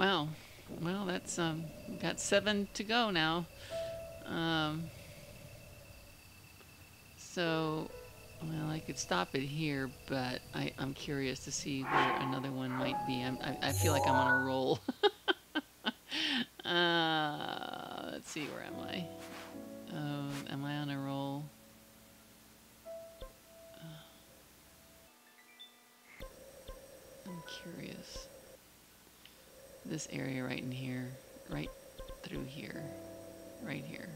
Wow. Well, that's um, got seven to go now. Um, so, well, I could stop it here, but I, I'm curious to see where another one might be. I, I feel like I'm on a roll. uh, let's see, where am I? Oh, am I on a roll? This area right in here, right through here, right here.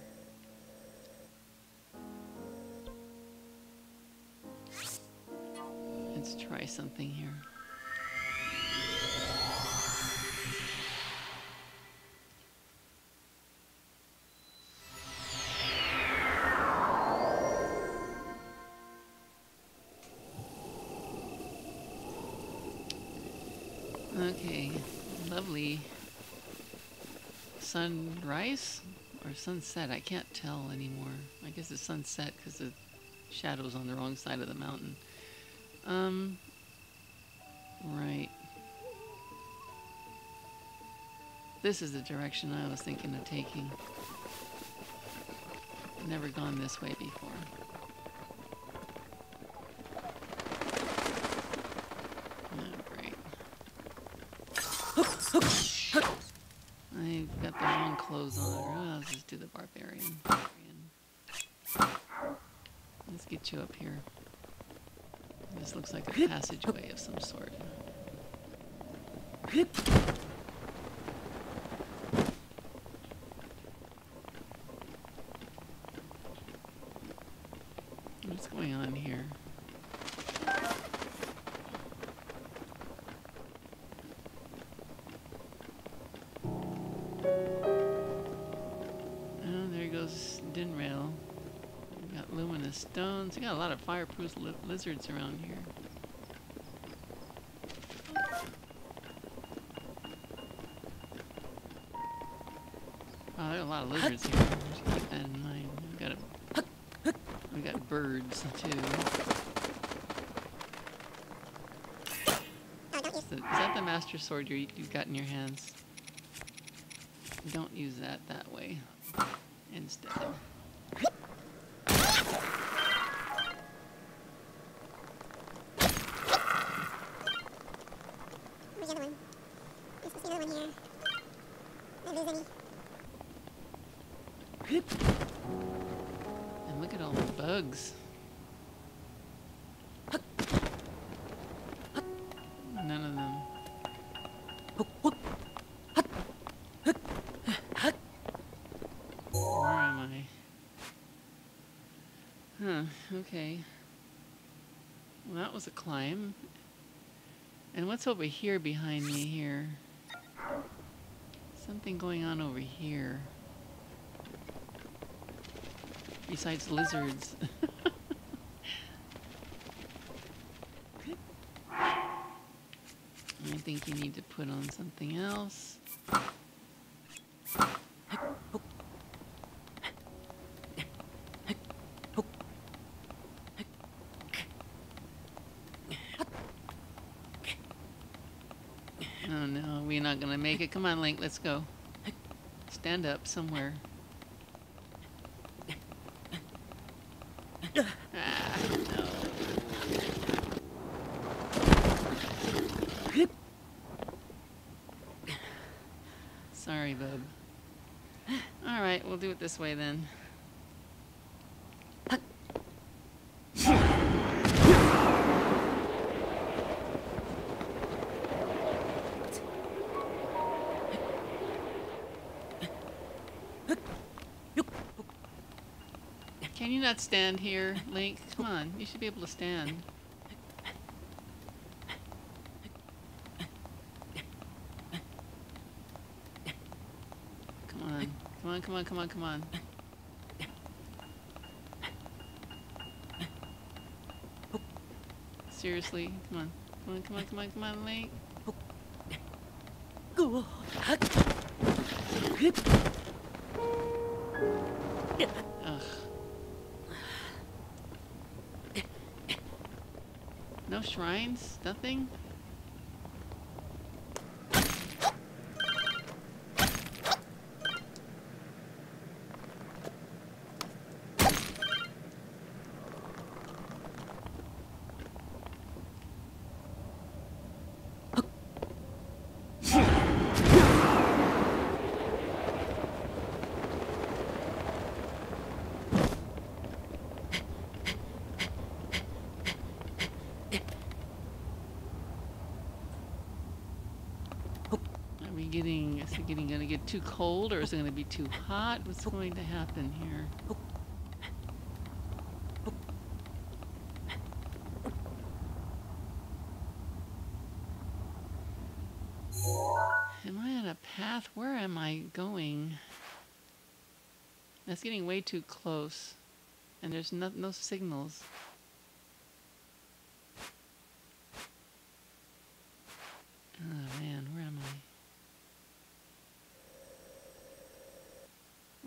Let's try something here. Okay, lovely sunrise or sunset. I can't tell anymore. I guess it's sunset because the shadow's on the wrong side of the mountain. Um, right. This is the direction I was thinking of taking. Never gone this way before. Oh, great. I've wrong clothes on. Oh, let's just do the barbarian. barbarian. Let's get you up here. This looks like a passageway of some sort. There Dinraal. We got luminous stones. We got a lot of fireproof li lizards around here. Oh, there are a lot of lizards here. Just keep that in mind. We got a, we got birds too. Is, the- is that the master sword you you've got in your hands? Don't use that that way. 感じて。Huh, okay. Well, that was a climb. And what's over here behind me here? Something going on over here. Besides lizards. I think you need to put on something else. Oh no, we're not gonna make it. Come on, Link, let's go. Stand up somewhere. Ah, no. Sorry, bub. All right, we'll do it this way then. Can you not stand here, Link? Come on, you should be able to stand. Come on, come on, come on, come on, come on. Seriously, come on, come on, come on, come on, come on, Link. Ugh. No shrines? Nothing? Getting is it getting gonna get too cold or is it gonna be too hot? What's going to happen here? Am I on a path? Where am I going? That's getting way too close. And there's no, no signals. Oh man, where am I?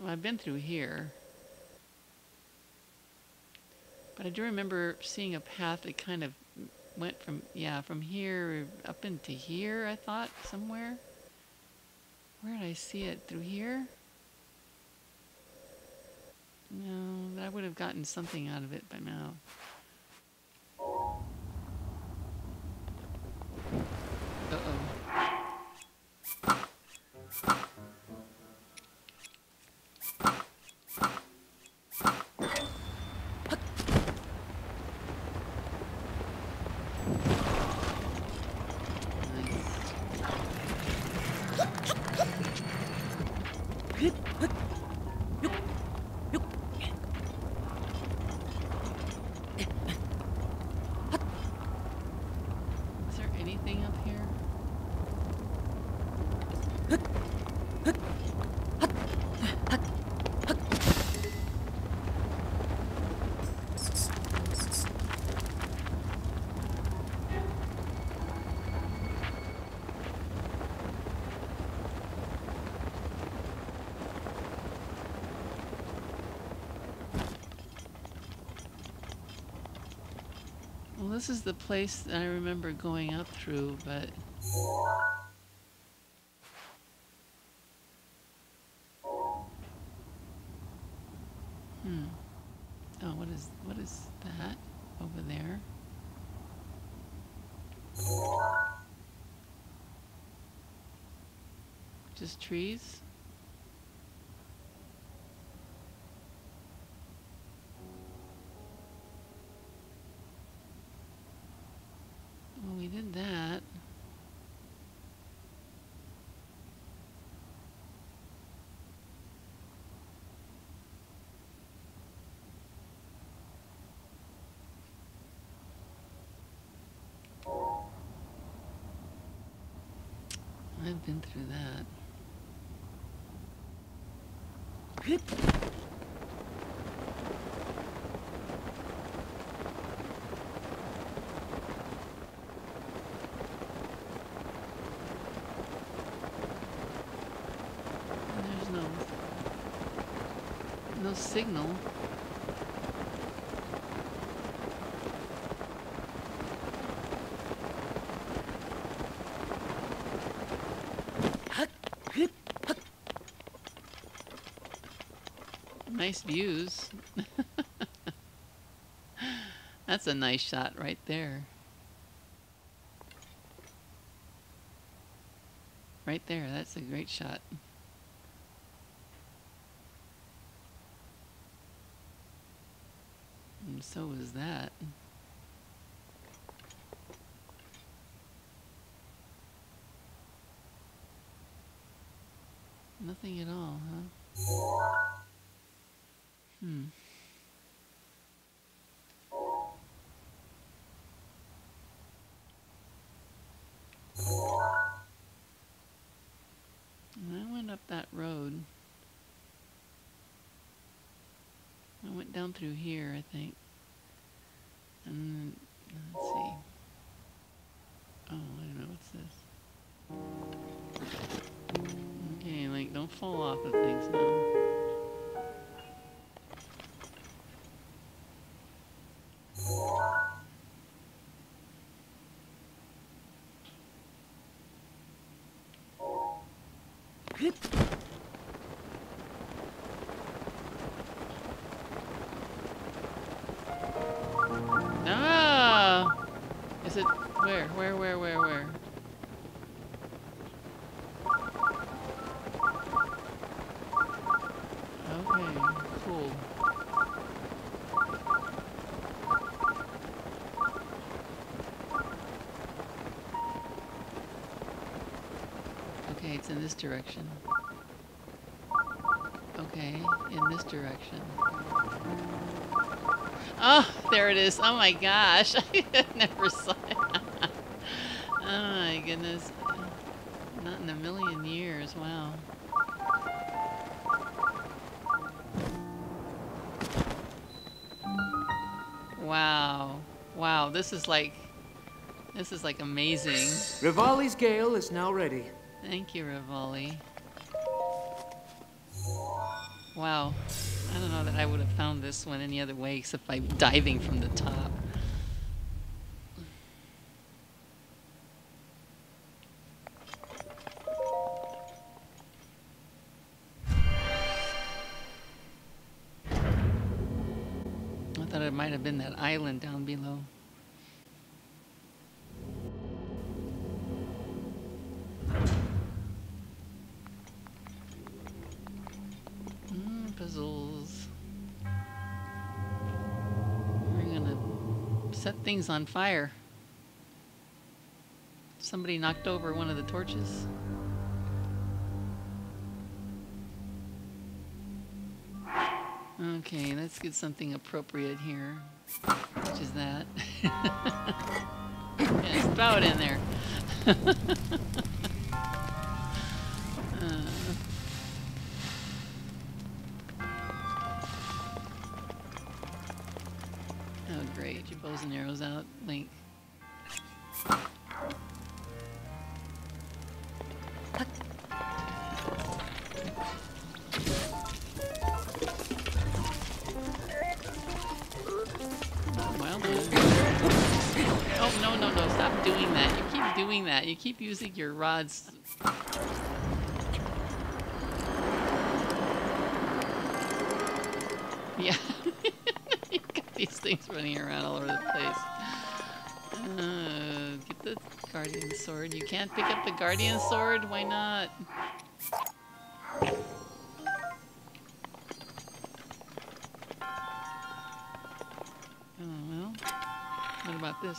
Well, I've been through here. But I do remember seeing a path that kind of went from, yeah, from here up into here, I thought, somewhere. Where did I see it? Through here? No, I would have gotten something out of it by now. Well, this is the place that I remember going up through, but hmm. Oh, what is what is that over there? Just trees? Well, we did that. I've been through that. And There's no no signal. Nice views. That's a nice shot right there. Right there, that's a great shot. And so is that. Nothing at all, huh? Hmm. And I went up that road. I went down through here, I think. And let's see. Oh, I don't know, what's this? Okay, like, don't fall off of Ah! Is it where? Where? Where? Where? Where? Okay, it's in this direction. Okay, in this direction. Oh, there it is. Oh my gosh. I never saw it. oh my goodness. Not in a million years. Wow. Wow. Wow, this is like this is like amazing. Revali's gale is now ready. Thank you, Revali. Wow. I don't know that I would have found this one any other way except by diving from the top. I thought it might have been that island down below. Puzzles. We're gonna set things on fire. Somebody knocked over one of the torches. Okay, let's get something appropriate here. Which is that. throw it in there. great. Your bows and arrows out, Link. Oh, no, no, no. Stop doing that. You keep doing that. You keep using your rods. Yeah. these things running around all over the place. Uh, get the guardian sword. You can't pick up the guardian sword? Why not? Oh, well. What about this?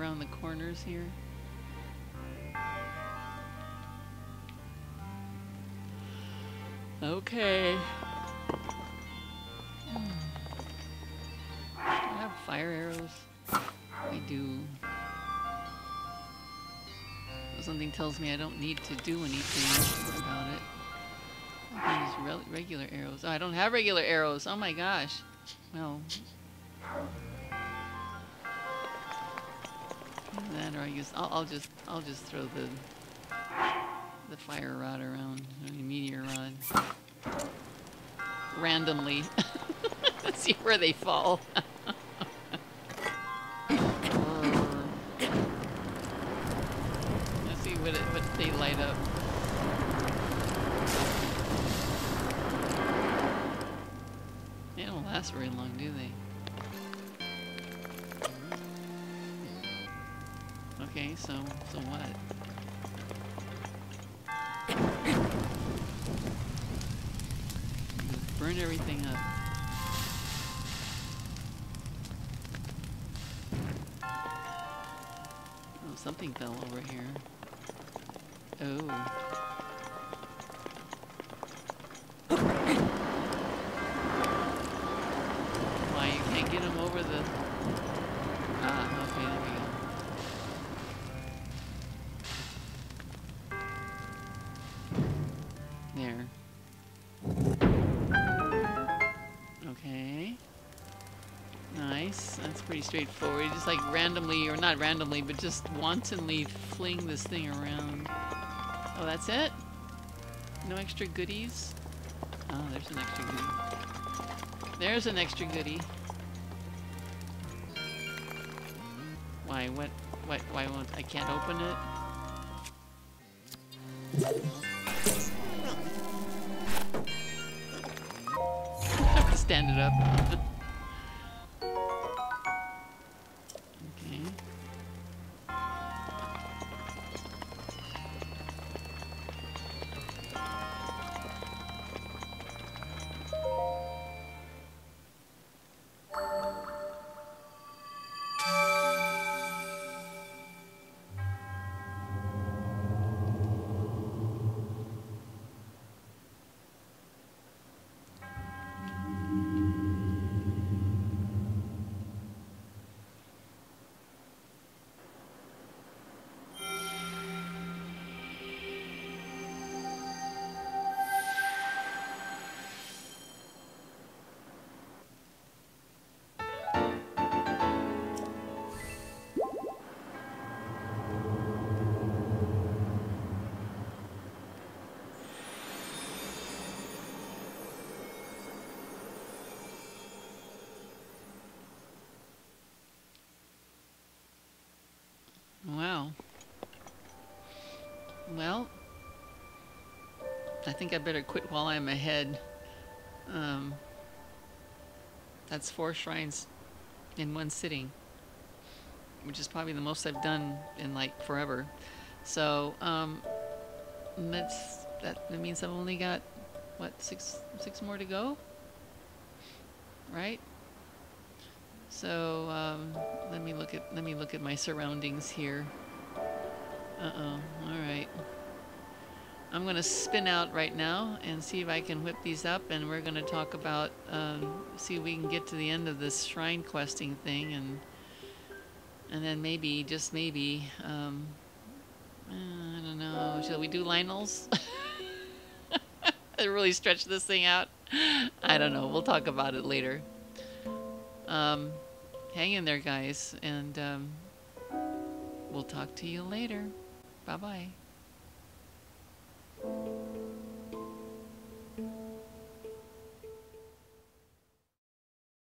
Around the corners here? Okay. Hmm. Do I have fire arrows? I do. Something tells me I don't need to do anything about it. I regular arrows. Oh, I don't have regular arrows. Oh my gosh. Well. That or I use. I'll, I'll just. I'll just throw the the fire rod around. Meteor rod. Randomly. Let's see where they fall. Let's see what, it, what they light up. They don't last very long, do they? Okay, so so what? Burn everything up. Oh, something fell over here. Oh. Nice. That's pretty straightforward. Just like randomly, or not randomly, but just wantonly fling this thing around. Oh, that's it? No extra goodies? Oh, there's an extra goodie. There's an extra goodie. Why? What? What? Why won't I can't open it? Stand it up. I think I better quit while I'm ahead. Um, that's four shrines in one sitting, which is probably the most I've done in like forever. So um, that's that, means I've only got what six six more to go, right? So um, let me look at let me look at my surroundings here. Uh oh. All right. I'm gonna spin out right now and see if I can whip these up, and we're gonna talk about um, see if we can get to the end of this shrine questing thing, and and then maybe just maybe um, uh, I don't know. Shall we do Lynels? really stretch this thing out. I don't know. We'll talk about it later. Um, hang in there, guys, and um, we'll talk to you later. Bye bye bye.